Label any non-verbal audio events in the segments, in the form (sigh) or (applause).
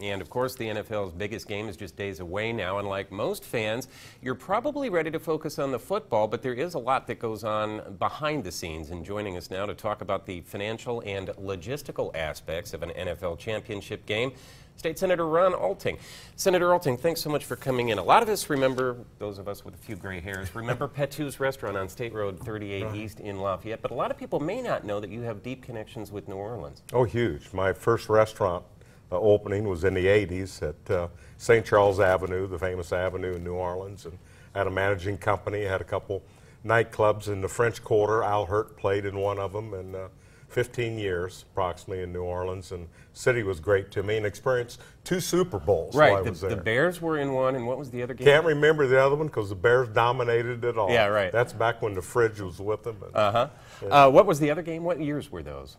And of course, the NFL's biggest game is just days away now. And like most fans, you're probably ready to focus on the football, but there is a lot that goes on behind the scenes. And joining us now to talk about the financial and logistical aspects of an NFL championship game, State Senator Ron Alting. Senator Alting, thanks so much for coming in. A lot of us remember, those of us with a few gray hairs, remember (laughs) Petu's Restaurant on State Road 38 right. East in Lafayette, but a lot of people may not know that you have deep connections with New Orleans. Oh, huge. My first restaurant opening was in the 80s at uh, St. Charles Avenue, the famous avenue in New Orleans. And I had a managing company, had a couple nightclubs in the French Quarter. Al Hirt played in one of them, and uh, 15 years approximately in New Orleans, and city was great to me, and experienced two Super Bowls right, while I the, was there. The Bears were in one, and what was the other game? Can't remember the other one because the Bears dominated it all. Yeah, right. That's back when the fridge was with them. Uh huh. Yeah. Uh, what was the other game? What years were those?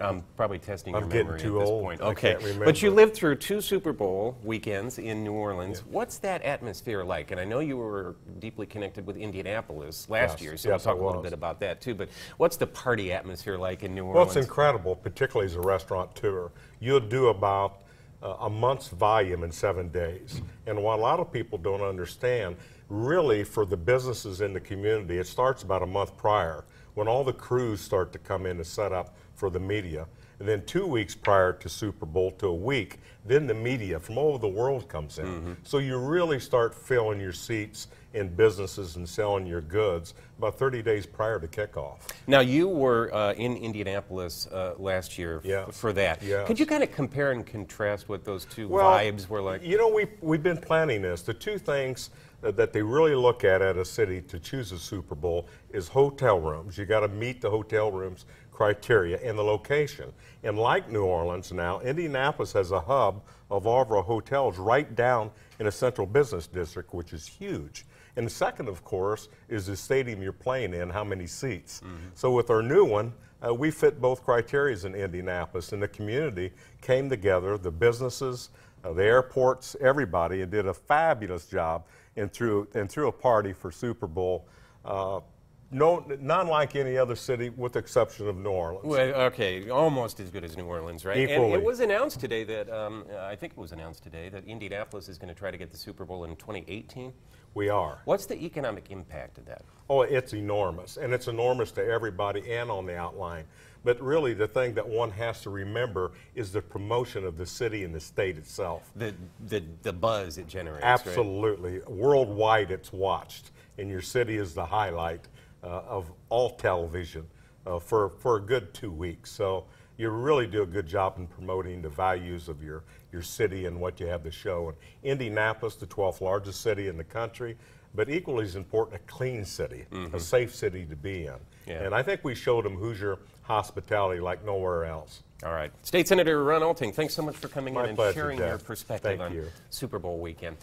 I'm probably testing I'm your memory at this old. point. Okay, but you lived through two Super Bowl weekends in New Orleans. Yeah. What's that atmosphere like? And I know you were deeply connected with Indianapolis last yes. year, so yes, we'll talk a little bit about that too. But what's the party atmosphere like in New Orleans? Well, it's incredible, particularly as a restaurant tour. You'll do about uh, a month's volume in seven days. And what a lot of people don't understand, really for the businesses in the community, it starts about a month prior when all the crews start to come in to set up for the media. And then two weeks prior to Super Bowl to a week, then the media from all over the world comes in. Mm-hmm. So you really start filling your seats in businesses and selling your goods about 30 days prior to kickoff. Now, you were uh, in Indianapolis uh, last year yes. for that. Yes. Could you kind of compare and contrast what those two well, vibes were like? You know, we, we've been planning this. The two things that they really look at at a city to choose a Super Bowl is hotel rooms. You got to meet the hotel rooms criteria and the location. And like New Orleans now, Indianapolis has a hub of all of our hotels right down in a central business district, which is huge. And the second, of course, is the stadium you're playing in, how many seats. Mm-hmm. So with our new one, uh, we fit both criteria in Indianapolis, and the community came together, the businesses, uh, the airports, everybody, and did a fabulous job and threw, and threw a party for Super Bowl. Uh, no, not like any other city, with the exception of New Orleans. Well, okay, almost as good as New Orleans, right? Equally. And it was announced today that um, I think it was announced today that Indianapolis is going to try to get the Super Bowl in 2018. We are. What's the economic impact of that? Oh, it's enormous, and it's enormous to everybody and on the outline. But really, the thing that one has to remember is the promotion of the city and the state itself. The the, the buzz it generates. Absolutely, right? worldwide, it's watched, and your city is the highlight of all television uh, for for a good two weeks. So you really do a good job in promoting the values of your, your city and what you have to show. And Indianapolis, the 12th largest city in the country, but equally as important, a clean city, mm-hmm. a safe city to be in. Yeah. And I think we showed them Hoosier hospitality like nowhere else. All right. State Senator Ron Alting, thanks so much for coming My in and pleasure, sharing Jeff. your perspective Thank on you. Super Bowl weekend.